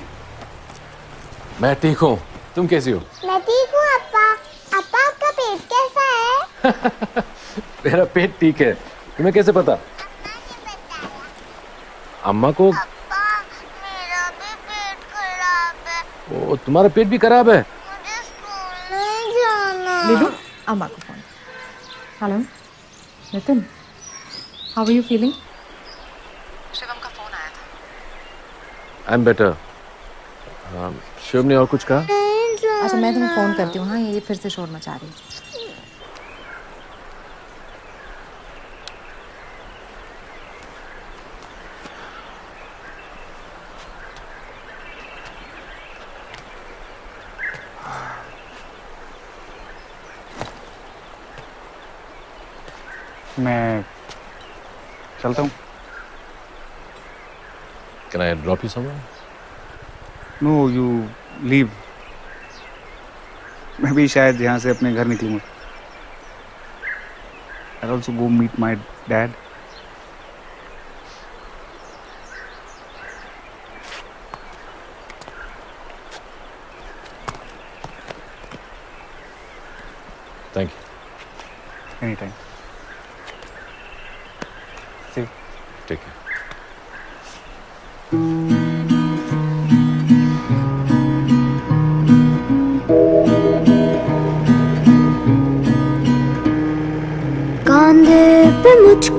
मैं ठीक हूँ। तुम कैसी हो? मैं ठीक हूँ अप्पा। अप्पा आपका पेट कैसा है? मेरा पेट ठीक है। तुम्हें कैसे पता? अम्मा को? मेरा भी पेट खराब है। ओ, तुम्हारा पेट भी खराब है? मुझे स्कूल नहीं जाना। अम्मा को phone. Hello Nitin how are you feeling Shivam I am better Shiv ने और कुछ कहा? अच्छा मैं तुम्हें फ़ोन करती हूँ। हाँ ये फिर से शोर मचा रही है। मैं चलता हूँ। Can I drop you somewhere no you leave मैं भी शायद यहाँ से अपने घर निकलूँगा। I also go meet my dad thank you any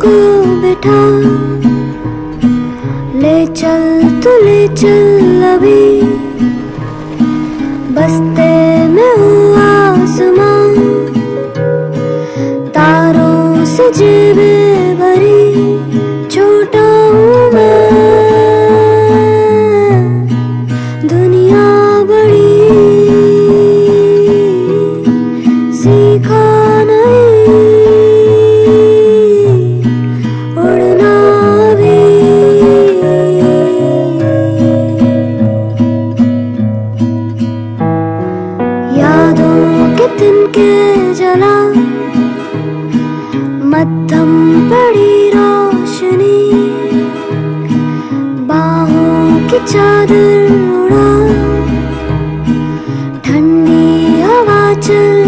पे बैठा। ले चल तू, ले चल अभी। बसते में हूँ आसमां। तारों से जेबें बाहों की चादर उड़ा ठंडी हवा चल रही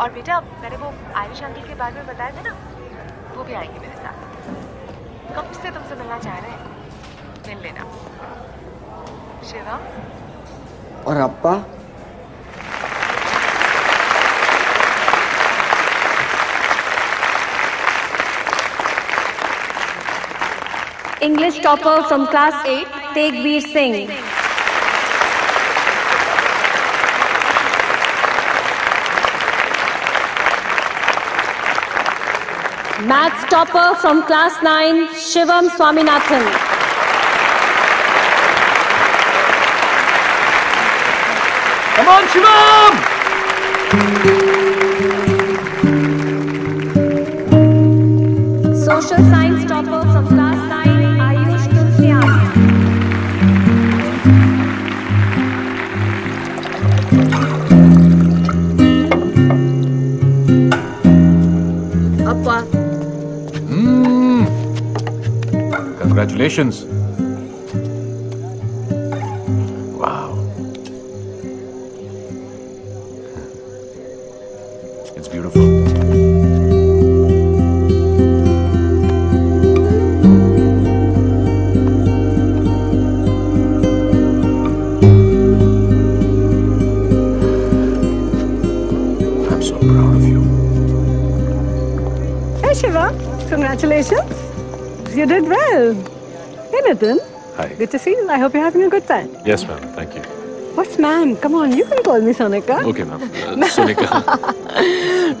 और बेटा मैंने वो आयुष अंकल के बारे में बताया था ना वो भी आएँगे मेरे साथ। कब से तुमसे मिलना चाह रहे हैं। मिल लेना। शिवा? और अप्पा? English topper from class 8, Tegbir Singh. Maths topper from class 9, Shivam Swaminathan. Come on, Shivam! Social science topper from Congratulations. Hope you're having a good time. Yes, ma'am. Thank you. What's ma'am? Come on, you can call me Sonika. Okay, ma'am. Uh, Sonika.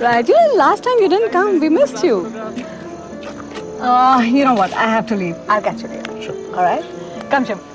right, you know, last time you didn't come, we missed you. Uh, you know what? I have to leave. I'll catch you later. Sure. All right? Come, Shiv.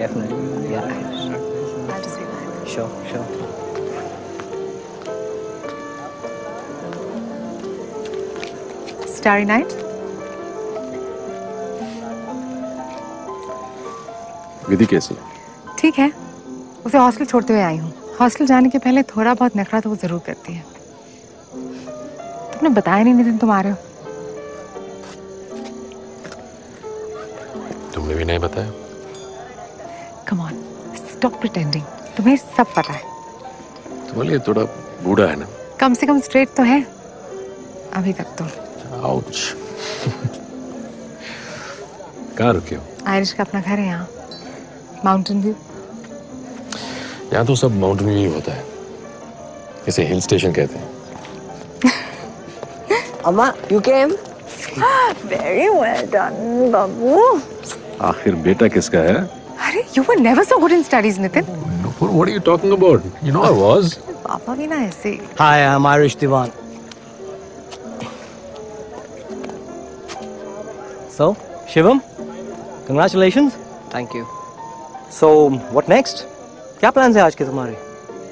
Definitely, yeah. I'll just be back. Sure, sure. Starry night? Vidhi कैसी ठीक है। उसे hostel छोड़ते हुए आई हूँ। Hostel जाने के पहले थोड़ा बहुत नखरा तो वो ज़रूर करती है। तुमने बताया नहीं नितिन तुम आ रहे हो तुमने भी नहीं बताया? कम ऑन स्टॉप प्रिटेंडिंग तुम्हें सब पता है। तुम्हारे लिए थोड़ा बूढ़ा है ना? कम से कम स्ट्रेट तो है। अभी तक तो। आउच कहाँ रुके हो? आयरिश का अपना घर है यहाँ। माउंटेन व्यू यहाँ तो सब माउंटेन ही होता है। इसे हिल स्टेशन कहते हैं। Amma, you came? Very well done, Babu. आखिर बेटा किसका है अरे you were never so good in studies Nitin What, what are you talking about? You know I was. पापा भी ना ऐसे Hi, I'm Irish Divan. So, Shivam, congratulations. Thank you. So, what next? क्या plans है आज के तुम्हारे?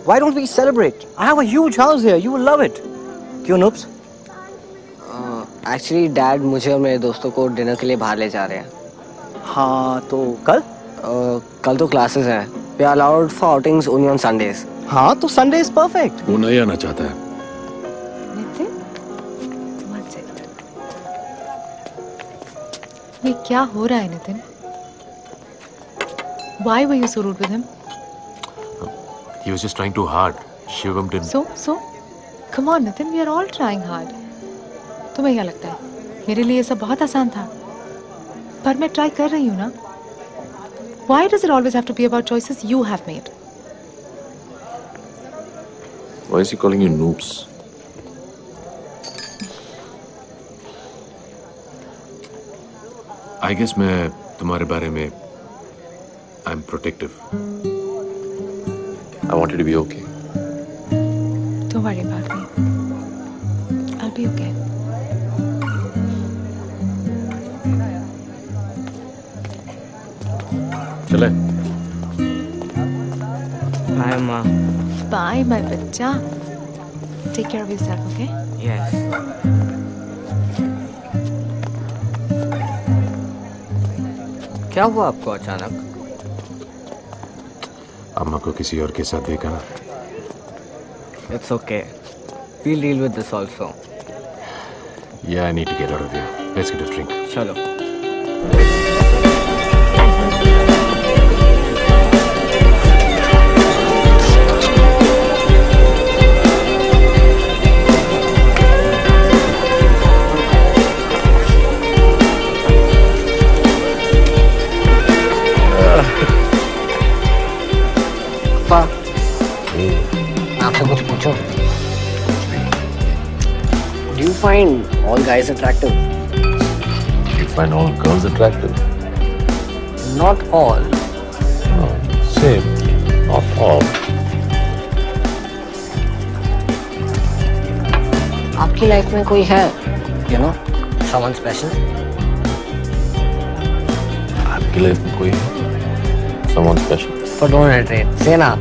Why don't we celebrate? I have a huge house here. You will love it. क्यों नूप्स? एक्चुअली डैड मुझे और मेरे दोस्तों को डिनर के लिए बाहर ले जा रहे हैं हाँ तो कल कल तो क्लासेस हैं we are allowed for outings only on Sundays हाँ तो संडे इज़ परफेक्ट वो नहीं आना चाहता है ये क्या हो रहा है Nitin Why were you so rude with him? He was just trying too hard. Shivam didn't. So, so, come on, Nitin, we are all trying hard. तुम्हें क्या लगता है मेरे लिए ये सब बहुत आसान था पर मैं ट्राई कर रही हूँ ना Why does it always have to be about choices you have made? Why is he calling you noobs? I guess मैं तुम्हारे बारे में I'm protective. I want you to be okay. Don't worry about me. I'll be okay. चले। Bye माँ bye my बच्चा। Take care of your okay yes क्या हुआ आपको अचानक? अम्मा को किसी और के साथ देखा ना। It's okay we deal with this also yeah I need to get out of here let's get a drink चलो। All guys attractive? You find all girls attractive? Not all. Same. Not all. आपकी life में कोई है you know someone special आपकी life में कोई है? Someone special? पर डोंट रिट्रेट से ना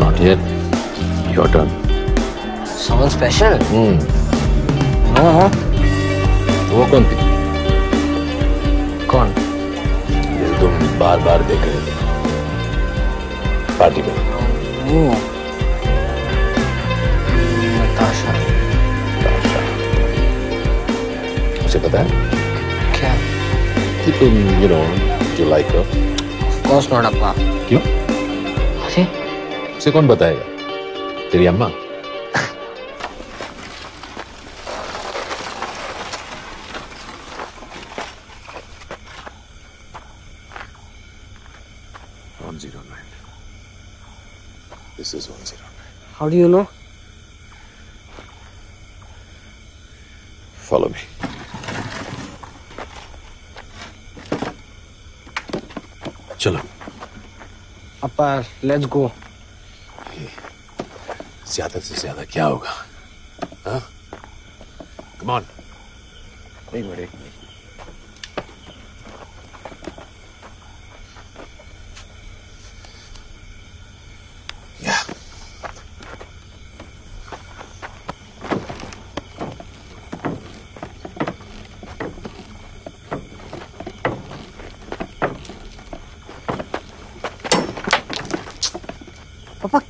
Not yet. Your turn. Someone special Hmm. No वो कौन थी? कौन? जिसे तुम बार बार देख रहे थे पार्टी में। वो नताशा। नताशा। उसे पता है? क्या? कि तुम यू नो जो लाइक हो। ऑफ़ कोर्स नॉट अप्पा। क्यों? अरे। उसे कौन बताएगा? तेरी अम्मा? Nine. How do you Follow me. चलो। अप्पा लेट्स गो ज़्यादा से ज़्यादा क्या होगा? हाँ? कम ऑन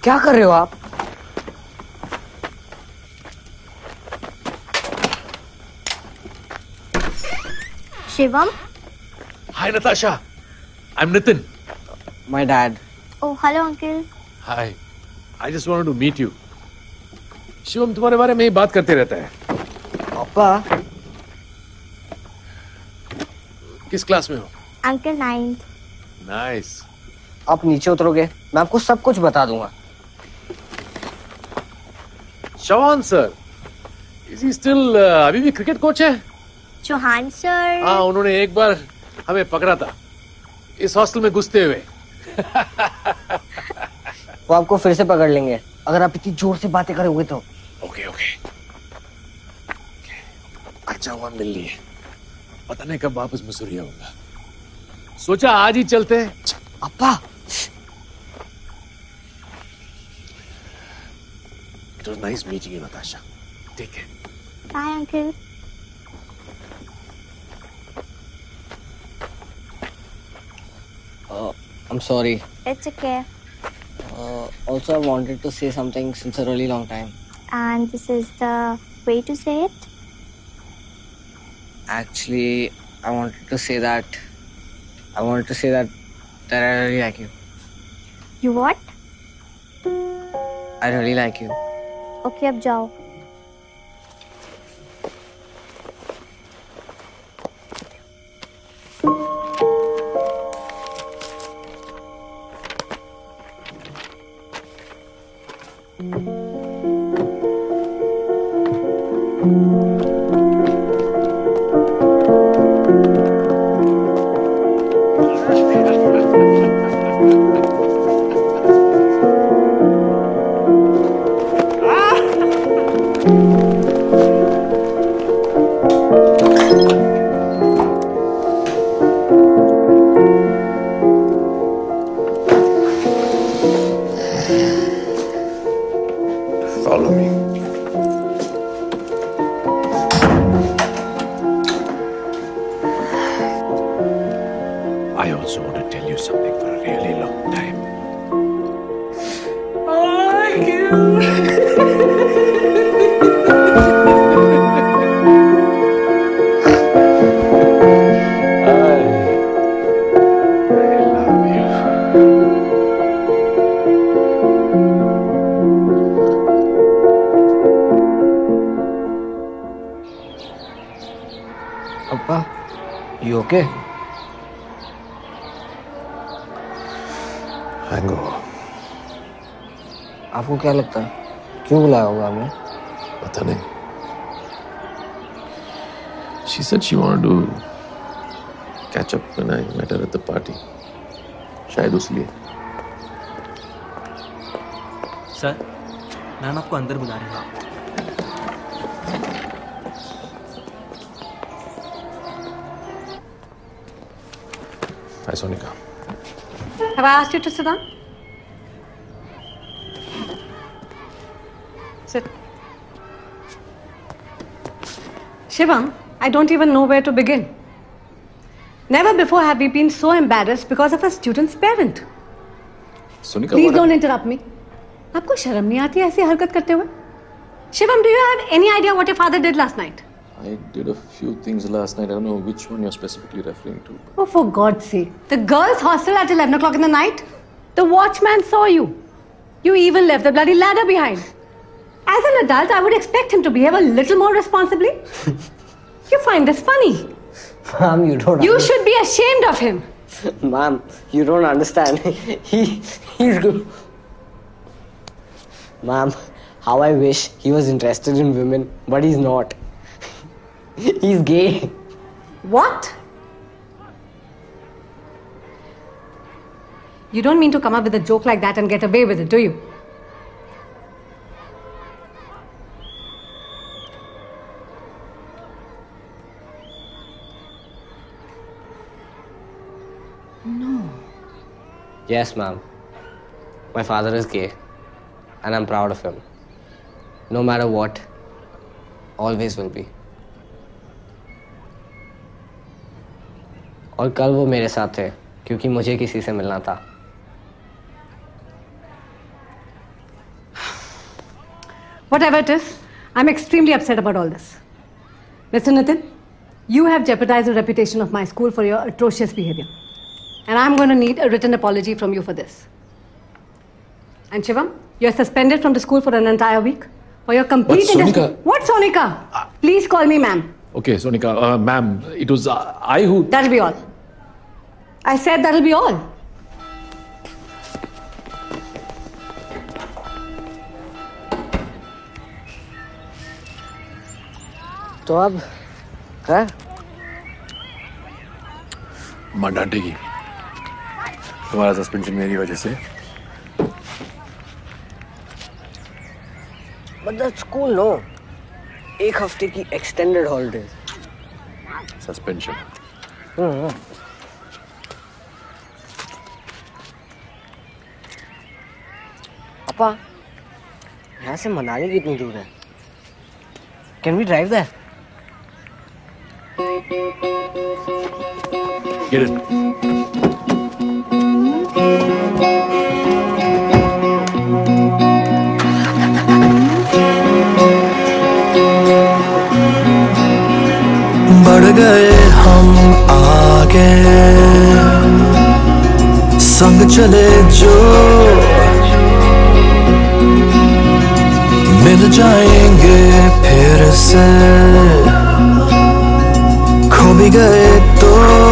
क्या कर रहे हो आप? Shivam? Hi Natasha. I'm Nitin. My dad oh hello uncle Hi. I just wanted to meet you. Shivam तुम्हारे बारे में ही बात करते रहता है। पापा? किस क्लास में हो? अंकल नाइन्थ नाइस आप नीचे उतरोगे मैं आपको सब कुछ बता दूँगा। शवान सर इज़ ही स्टिल अभी भी क्रिकेट कोच है? चौहान सर हाँ उन्होंने एक बार हमें पकड़ा था। इस हॉस्टल में घुसते हुए। वो आपको फिर से पकड़ लेंगे। अगर आप इतनी ज़ोर से बातें करोगे तो। ओके ओके अच्छा हुआ मिल लिए। पता नहीं कब वापस मसूरी आऊँगा। सोचा आज ही चलते हैं। अप्पा Nice meeting you, Natasha. Take care. Bye, Uncle. Uh, I'm sorry. It's okay. Uh, also, I wanted to say something since a really long time. And this is the way to say it? Actually, I wanted to say that. I wanted to say that. That I really like you. You what? I really like you. Okay, अब जाओ। Said she wanted to catch up when I met her at the party. शायद उसलिए sir ma'am आपको अंदर बुला रहे हैं Hi, Sonika. Have I asked you to sit down? Sit. Shivam, I don't even know where to begin. Never before have we been so embarrassed because of a student's parent. Sonika, Please what don't interrupt me. आपको शर्म नहीं आती ऐसी हरकत करते हुए Shivam do you have any idea what your father did last night I did a few things last night. I don't know which one you're specifically referring to. Oh, for God's sake. The girls' hostel at 11 o'clock in the night? The watchman saw you. You even left the bloody ladder behind. As an adult, I would expect him to behave a little more responsibly. you find this funny. Ma'am, you don't. You should be ashamed of him. Ma'am, you don't understand. he he's good. Ma'am, how I wish he was interested in women, but he's not. he's gay. What? You don't mean to come up with a joke like that and get away with it, do you? Yes, ma'am. My father is gay, and I'm proud of him. No matter what, always will be. और कल वो मेरे साथ थे क्योंकि मुझे किसी से मिलना था Whatever it is, I'm extremely upset about all this. Mr. Nitin, you have jeopardized the reputation of my school for your atrocious behavior. And I'm going to need a written apology from you for this. And Shivam, you're suspended from the school for an entire week for your complete But indis- Sonika- What, Sonika? Please call me ma'am. Okay, Sonika, uh, ma'am, it was uh, I who. That'll be all. I said that'll be all. तो अब है माँ डांटेगी तुम्हारा suspension मेरी वजह से। that's cool, no? एक हफ़्ते की एक्सटेंडेड हॉलीडेज सस्पेंशन पापा यहाँ से मनाली कितनी दूर है? Can we drive that Get in. बढ़ गए हम आगे। संग चले जो। मिल जाएँगे फिर से। खो भी गए तो।